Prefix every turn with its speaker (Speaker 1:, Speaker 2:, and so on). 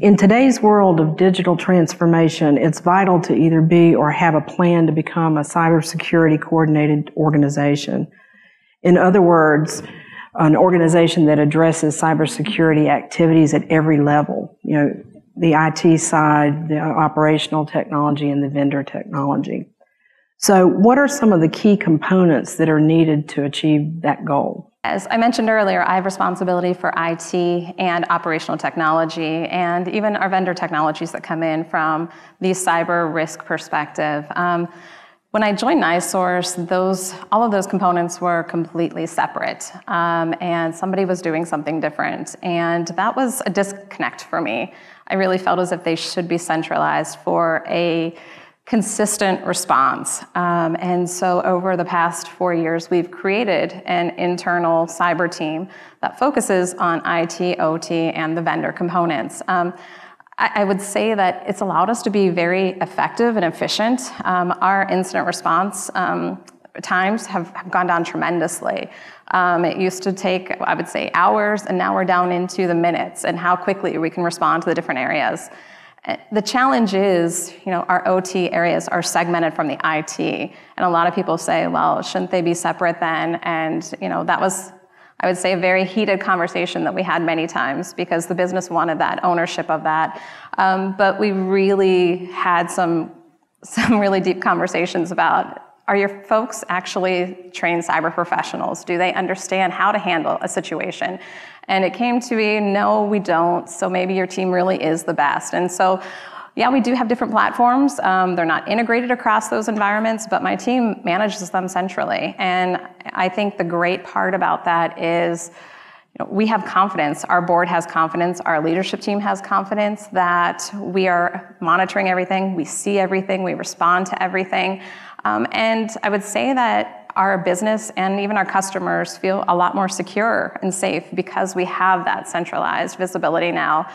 Speaker 1: In today's world of digital transformation, it's vital to either be or have a plan to become a cybersecurity coordinated organization. In other words, an organization that addresses cybersecurity activities at every level. You know, the IT side, the operational technology, and the vendor technology. So, what are some of the key components that are needed to achieve that goal?
Speaker 2: As I mentioned earlier, I have responsibility for IT and operational technology, and even our vendor technologies that come in from the cyber risk perspective. Um, when I joined NiSource, those all of those components were completely separate, um, and somebody was doing something different, and that was a disconnect for me. I really felt as if they should be centralized for a consistent response. Um, and so over the past four years, we've created an internal cyber team that focuses on IT, OT, and the vendor components. Um, I, would say that it's allowed us to be very effective and efficient. Um, our incident response um, times have, have, gone down tremendously. Um, it used to take, I would say, hours, and now we're down into the minutes and how quickly we can respond to the different areas. The challenge is, you know, our OT areas are segmented from the IT, and a lot of people say, well, shouldn't they be separate then? And you know, that was, I would say, a very heated conversation that we had many times because the business wanted that ownership of that. Um, but we really had some some really deep conversations about are your folks actually trained cyber professionals? Do they understand how to handle a situation? And it came to be, no, we don't. So maybe your team really is the best. And so, yeah, we do have different platforms. Um, they're not integrated across those environments, but my team manages them centrally. And I think the great part about that is, we have confidence, our board has confidence, our leadership team has confidence that we are monitoring everything, we see everything, we respond to everything. Um, and I would say that our business and even our customers feel a lot more secure and safe because we have that centralized visibility now